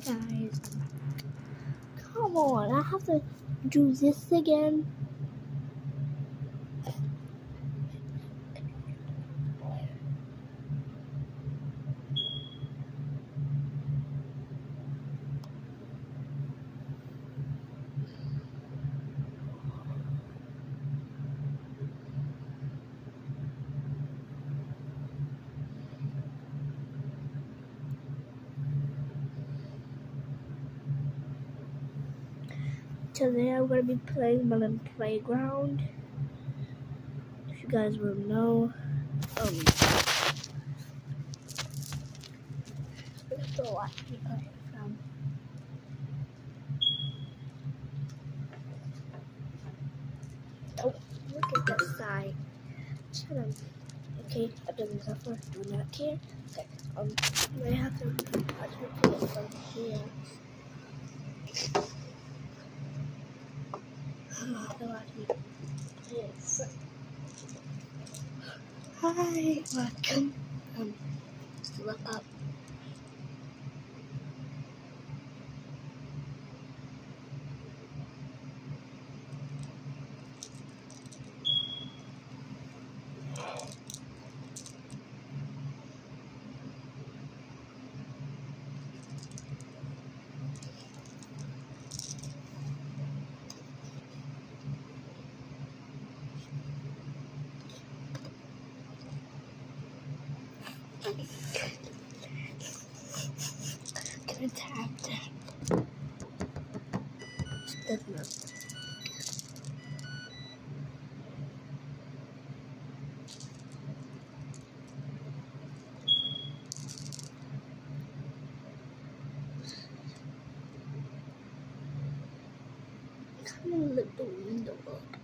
Guys. Come on, I have to do this again. Today I'm gonna be playing Melon Playground. If you guys will know, um, so watch me play from. Oh, look at that side. Shut up. Okay, I've done this before. Do not care. Okay, um, I have to watch me play from here. Hi, welcome. Um, look up. I tap that? Matter. I'm gonna lift the window up.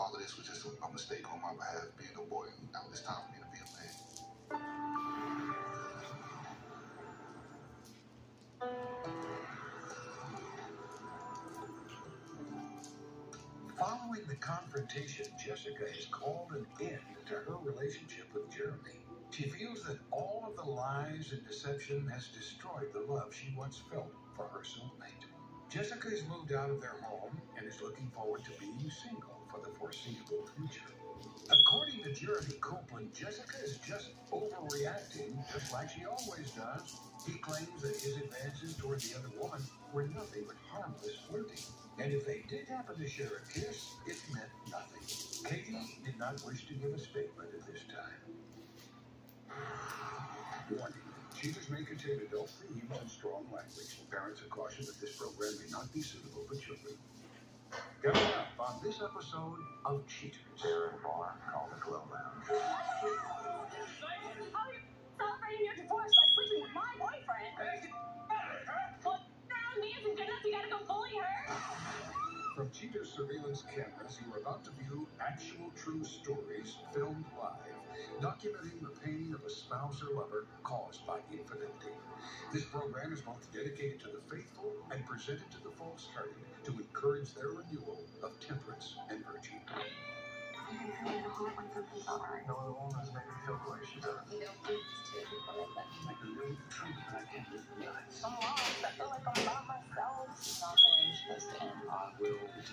All of this was just a, a mistake on my behalf, being a boy. Now it's time for me to be a man. Following the confrontation, Jessica has called an end to her relationship with Jeremy. She feels that all of the lies and deception has destroyed the love she once felt for her soulmate. Jessica has moved out of their home and is looking forward to being single for the foreseeable future. According to Jeremy Copeland, Jessica is just overreacting, just like she always does. He claims that his advances toward the other woman were nothing but harmless flirting. And if they did happen to share a kiss, it meant nothing. Katie did not wish to give a statement at this time. Warning. Cheaters may contain adult themes and strong language. Parents are cautioned that this program may not be suitable for children. Coming up on this episode of Cheaters. Aaron Barr, call the Glow Lounge. How are you celebrating your divorce by sleeping with my boyfriend? Well, that means it's good enough you gotta go bully her. From Cheaters surveillance cameras, you are about to view actual true stories filmed live, documenting the pain of a spouse or lover caused by infidelity. This program is both dedicated to the faithful and presented to the false-hearted to encourage their renewal of temperance and virtue. No other woman has made me feel the way she does. You know, it's two people like that. Like a little truth that I can't live behind. I'm lost. I feel like I'm by myself. It's not the way you're supposed to end. I.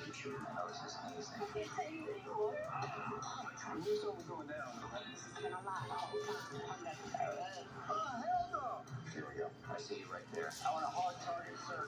Oh. Oh, see you right there. I want a hard target, sir.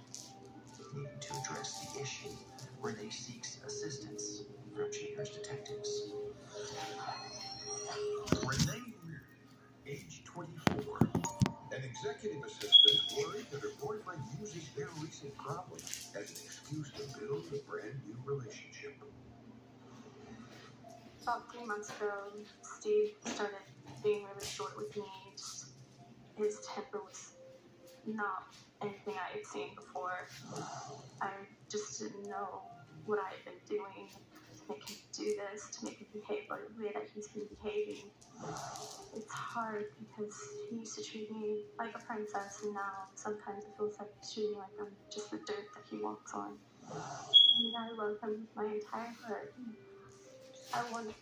Needing to address the issue, where they seeks assistance from Cheaters detectives. Renee Weir, age 24, an executive assistant worried that her boyfriend uses their recent problems as an excuse to build a brand new relationship. About three months ago, Steve started being really short with me. Just, his temper was not anything I had seen before. I just didn't know what I had been doing to make him do this, to make him behave like the way that he's been behaving. It's hard because he used to treat me like a princess, and now sometimes it feels like he's treating me like I'm just the dirt that he walks on. I mean, I love him with my entire heart. I want